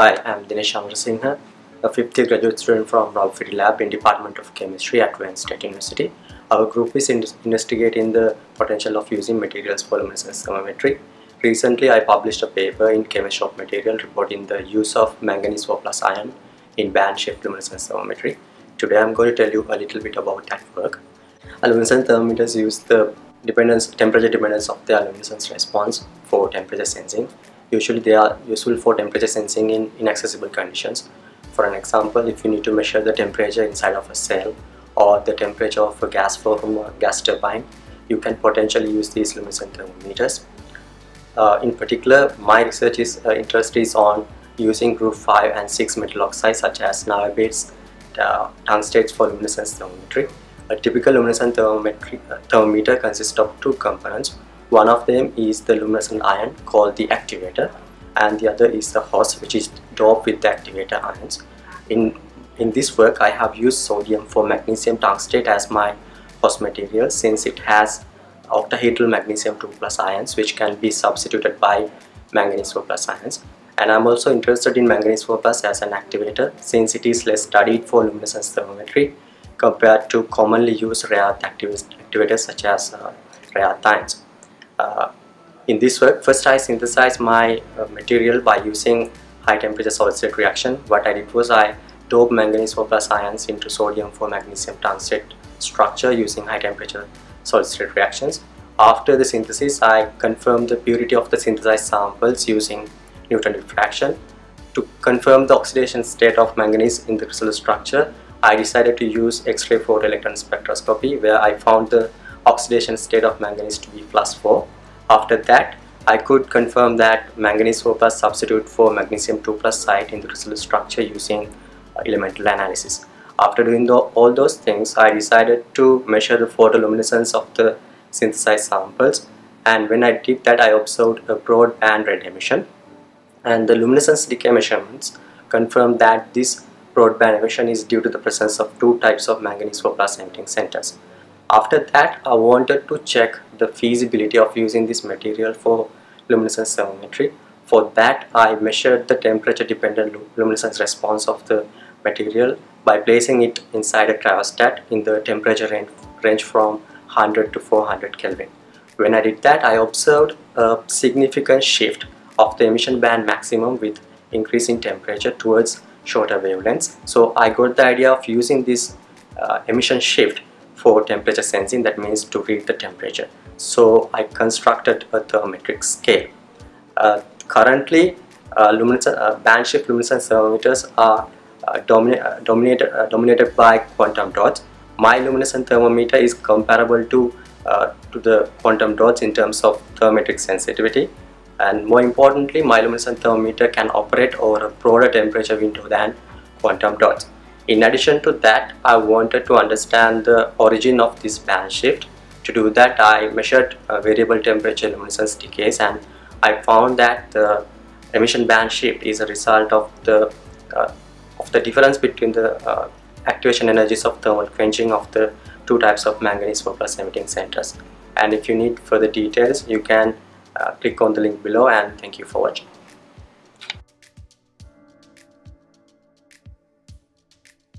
Hi, I'm Dinesh Amarasinghe, a fifth year graduate student from Rao Lab in Department of Chemistry at Wayne State University. Our group is in investigating the potential of using materials for luminescence thermometry. Recently, I published a paper in Chemistry of Material reporting the use of manganese 4 plus ion in band shift luminescence thermometry. Today, I'm going to tell you a little bit about that work. Luminescence thermometers use the dependence, temperature dependence of the luminescence response for temperature sensing Usually they are useful for temperature sensing in inaccessible conditions. For an example, if you need to measure the temperature inside of a cell or the temperature of a gas flow from a gas turbine, you can potentially use these luminescent thermometers. Uh, in particular, my research is uh, interest is on using group 5 and 6 metal oxides such as niobate uh, tungstates for luminescence thermometry. A typical luminescent uh, thermometer consists of two components. One of them is the luminescent ion called the activator and the other is the host which is doped with the activator ions. In, in this work I have used sodium four magnesium tungstate as my host material since it has octahedral magnesium 2 plus ions which can be substituted by manganese 4 plus ions and I'm also interested in manganese 4 plus as an activator since it is less studied for luminescence thermometry compared to commonly used rare activators such as uh, rare ions. Uh, in this work, first I synthesized my uh, material by using high temperature solid state reaction. What I did was I dope manganese 4 plus ions into sodium four magnesium tungstate structure using high temperature solid state reactions. After the synthesis, I confirmed the purity of the synthesized samples using neutron diffraction. To confirm the oxidation state of manganese in the crystal structure, I decided to use X-ray photoelectron spectroscopy where I found the oxidation state of manganese to be plus 4. After that, I could confirm that manganese 4 plus substitute for magnesium 2 plus site in the crystal structure using uh, elemental analysis. After doing the, all those things, I decided to measure the photoluminescence of the synthesized samples and when I did that I observed a broad band red emission and the luminescence decay measurements confirmed that this broadband emission is due to the presence of two types of manganese 4 plus emitting centers. After that, I wanted to check the feasibility of using this material for luminescence thermometry. For that, I measured the temperature dependent luminescence response of the material by placing it inside a cryostat in the temperature range, from 100 to 400 Kelvin. When I did that, I observed a significant shift of the emission band maximum with increasing temperature towards shorter wavelengths. So I got the idea of using this uh, emission shift for temperature sensing that means to read the temperature. So I constructed a thermometric scale. Uh, currently uh, uh, band shift luminescence thermometers are uh, uh, dominated, uh, dominated by quantum dots. My luminescent thermometer is comparable to to the quantum dots in terms of thermometric sensitivity. And more importantly my luminescent thermometer can operate over a broader temperature window than quantum dots in addition to that, I wanted to understand the origin of this band shift. To do that, I measured uh, variable temperature luminescence decays and I found that the emission band shift is a result of the uh, of the difference between the uh, activation energies of thermal quenching of the two types of manganese 4 plus emitting centers. And if you need further details, you can uh, click on the link below and thank you for watching.